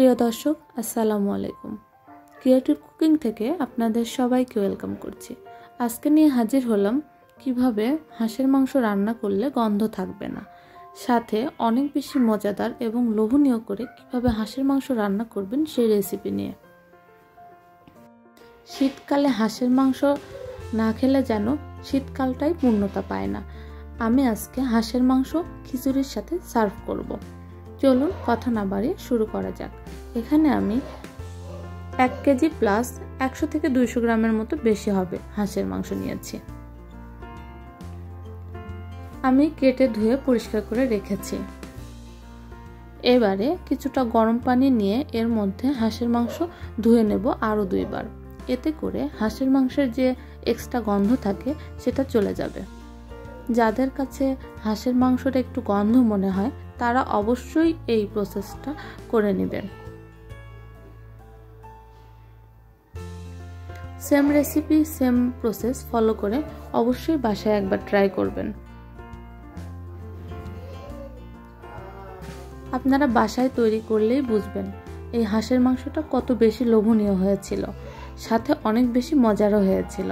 প্রিয় দর্শক, আসসালামু আলাইকুম। ক্রিয়েটিভ কুকিং থেকে আপনাদের সবাইকে ওয়েলকাম করছি। আজকে নিয়ে হাজির হলাম কীভাবে হাঁসের মাংস রান্না করলে গন্ধ থাকবে না, সাথে অনেক বেশি মজাদার এবং লোভনীয় করে কীভাবে হাঁসের মাংস রান্না করবেন সেই রেসিপি নিয়ে। শীতকালে হাঁসের মাংস না খেলে যেন শীতকালটাই পূর্ণতা পায় না। আমি আজকে হাঁসের মাংস খিচুড়ির সাথে সার্ভ করব। চলুন কথা না বাড়িয়ে শুরু করা যাক। এখানে আমি এক কেজি প্লাস একশো থেকে দুইশো গ্রামের মতো বেশি হবে হাঁসের মাংস নিয়েছি। আমি কেটে ধুয়ে পরিষ্কার করে রেখেছি। এবারে কিছুটা গরম পানি নিয়ে এর মধ্যে হাঁসের মাংস ধুয়ে নেব আরও দুইবার। এতে করে হাঁসের মাংসের যে এক্সট্রা গন্ধ থাকে সেটা চলে যাবে। যাদের কাছে হাঁসের মাংসটা একটু গন্ধ মনে হয় তারা অবশ্যই এই প্রসেসটা করে নেবেন। Same recipe same process follow করে অবশ্যই বাসায় একবার ট্রাই করবেন। আপনারা বাসায় তৈরি করলেই বুঝবেন এই হাঁসের মাংসটা কত বেশি লোভনীয় হয়েছিল, সাথে অনেক বেশি মজারও হয়েছিল।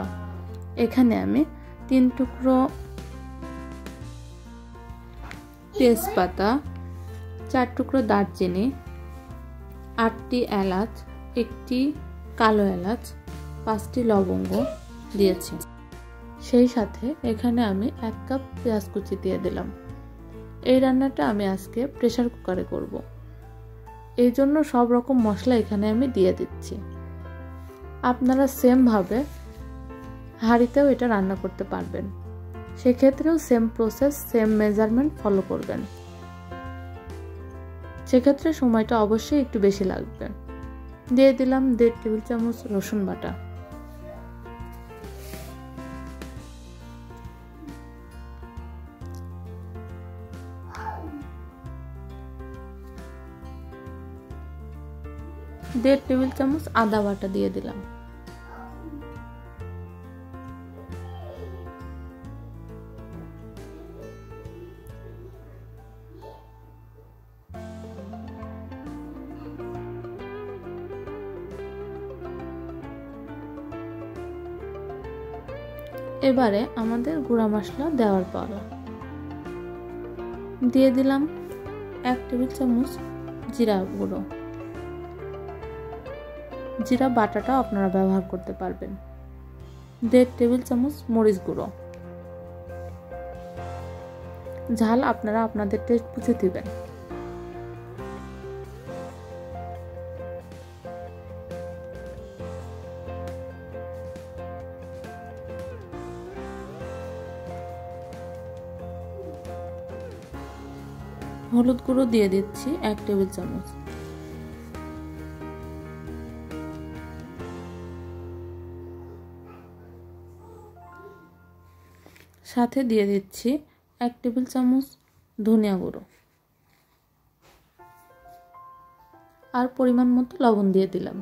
এখানে আমি তিন টুকরো তেজপাতা, চার টুকরো দারচিনি, আটটি এলাচ, একটি কালো এলাচ, পাঁচটি লবঙ্গ দিয়েছি। সেই সাথে এখানে আমি এক কাপ পেঁয়াজ কুচি দিয়ে দিলাম। এই রান্নাটা আমি আজকে প্রেশার কুকারে করব। এই জন্য সব রকম মশলা এখানে আমি দিয়ে দিচ্ছি। আপনারা সেমভাবে হাঁড়িতেও এটা রান্না করতে পারবেন। সেক্ষেত্রেও same process same measurement follow করবেন। সেক্ষেত্রে সময়টা অবশ্যই একটু বেশি লাগবে। দিয়ে দিলাম দেড় টেবিল চামচ রসুন বাটা। দেড় টেবিল চামচ আদা বাটা দিয়ে দিলাম। এবারে আমাদের গুঁড়া মশলা দেওয়ার পালা দিয়ে দিলাম এক টেবিল চামচ জিরা গুঁড়ো। জিরা বাটাটা আপনারা ব্যবহার করতে পারবেন। দেড় টেবিল চামচ মরিচ গুঁড়ো। ঝাল আপনারা আপনাদের টেস্ট বুঝে দিবেন। হলুদ গুঁড়ো দিয়ে দিচ্ছি এক টেবিল চামচ। সাথে দিয়ে দিচ্ছি এক টেবিল চামচ ধনিয়া গুঁড়ো। আর পরিমাণ মতো লবণ দিয়ে দিলাম।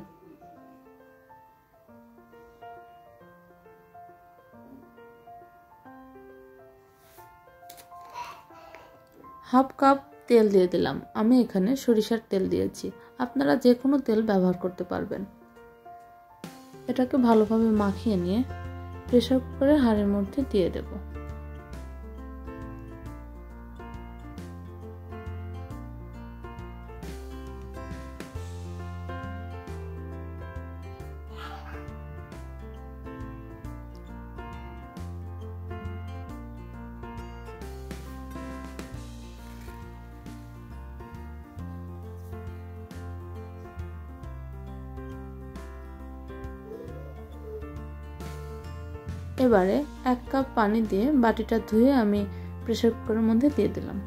হাফ কাপ তেল দিয়ে দিলাম। আমি এখানে সরিষার তেল দিয়েছি। আপনারা যে কোনো তেল ব্যবহার করতে পারবেন। এটাকে ভালোভাবে মাখিয়ে নিয়ে প্রেশার কুকারের হাড়ের মধ্যে দিয়ে দেব। এবারে এক কাপ পানি দিয়ে বাটিটা ধুয়ে আমি প্রেশার কুকারের মধ্যে দিয়ে দিলাম।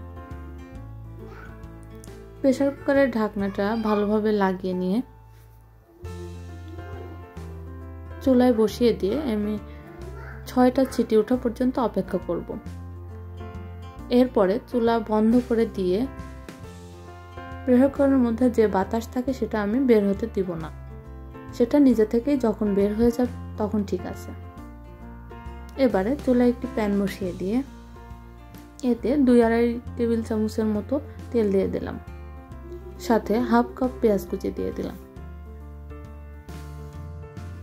প্রেশার কুকারের ঢাকনাটা ভালোভাবে লাগিয়ে নিয়ে চুলায় বসিয়ে দিয়ে আমি ছয়টা ছিটি ওঠা পর্যন্ত অপেক্ষা করব। এরপরে চুলা বন্ধ করে দিয়ে প্রেশার কুকারের মধ্যে যে বাতাস থাকে সেটা আমি বের হতে দিব না। সেটা নিজে থেকেই যখন বের হয়ে যাবে তখন ঠিক আছে। এবারে চুলায় একটি প্যান বসিয়ে দিয়ে এতে দুই আড়াই টেবিল চামচের মতো তেল দিয়ে দিলাম। সাথে হাফ কাপ পেঁয়াজ কুচি দিয়ে দিলাম।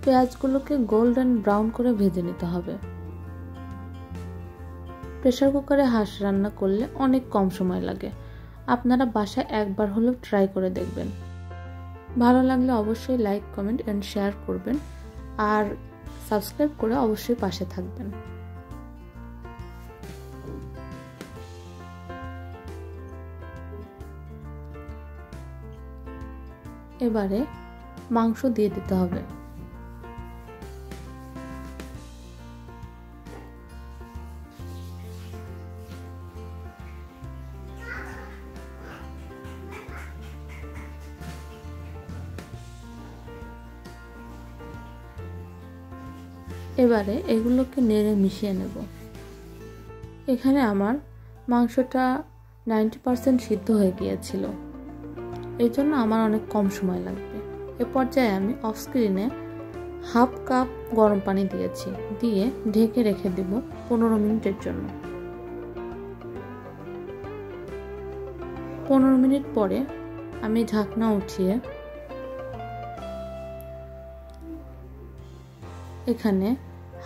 পেঁয়াজগুলোকে গোল্ডেন ব্রাউন করে ভেজে নিতে হবে। প্রেশার কুকারে হাঁস রান্না করলে অনেক কম সময় লাগে। আপনারা বাসায় একবার হলেও ট্রাই করে দেখবেন। ভালো লাগলে অবশ্যই লাইক, কমেন্ট অ্যান্ড শেয়ার করবেন। আর সাবস্ক্রাইব করে অবশ্যই পাশে থাকবেন। এবারে মাংস দিয়ে দিতে হবে। এবারে এগুলোকে নেড়ে মিশিয়ে নেব। এখানে আমার মাংসটা নাইনটি পারসেন্ট সিদ্ধ হয়ে গিয়েছিল। এই জন্য আমার অনেক কম সময় লাগবে। এ পর্যায়ে আমি অফ স্ক্রিনে হাফ কাপ গরম পানি দিয়েছি, দিয়ে ঢেকে রেখে দেব পনেরো মিনিটের জন্য। পনেরো মিনিট পরে আমি ঢাকনা উঠিয়ে এখানে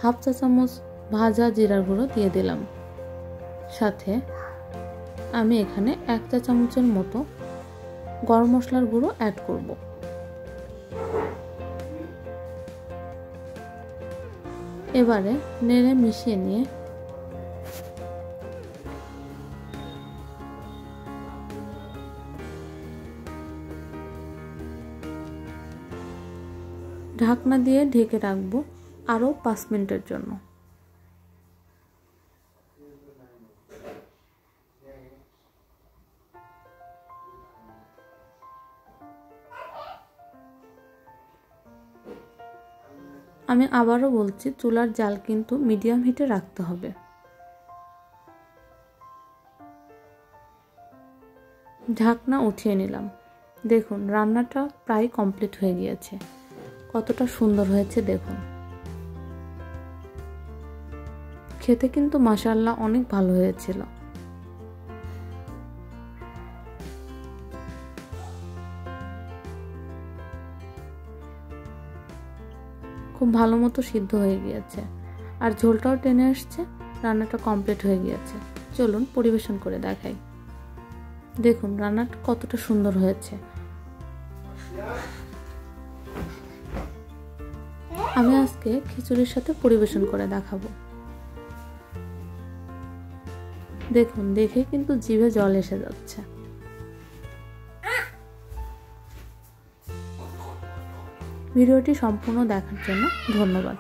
হাফ চা চামচ ভাজা জিরার গুঁড়ো দিয়ে দিলাম। সাথে আমি এখানে এক চা চামচের মতো গরম মশলার গুঁড়ো অ্যাড করব। এবারে নেড়ে মিশিয়ে নিয়ে ঢাকনা দিয়ে ঢেকে রাখব। আরও পাঁচ মিনিটের জন্য। আমি আবারও বলছি, চুলার জাল কিন্তু মিডিয়াম হিটে রাখতে হবে। ঢাকনা উঠিয়ে নিলাম। দেখুন, রান্নাটা প্রায় কমপ্লিট হয়ে গিয়েছে। কতটা সুন্দর হয়েছে, দেখুন। খেতে কিন্তু মাসাল্লাহ অনেক ভালো হয়েছিল। খুব ভালো মতো সিদ্ধ হয়ে গিয়েছে। আর ঝোলটাও টেনে আসছে, রান্নাটা কমপ্লিট হয়ে গিয়েছে। চলুন পরিবেশন করে দেখাই। দেখুন, রান্নাটা কতটা সুন্দর হয়েছে। আমি আজকে খিচুড়ির সাথে পরিবেশন করে দেখাবো। দেখুন দেখে কিন্তু জিভে জল এসে যাচ্ছে। ভিডিওটি সম্পূর্ণ দেখার জন্য ধন্যবাদ।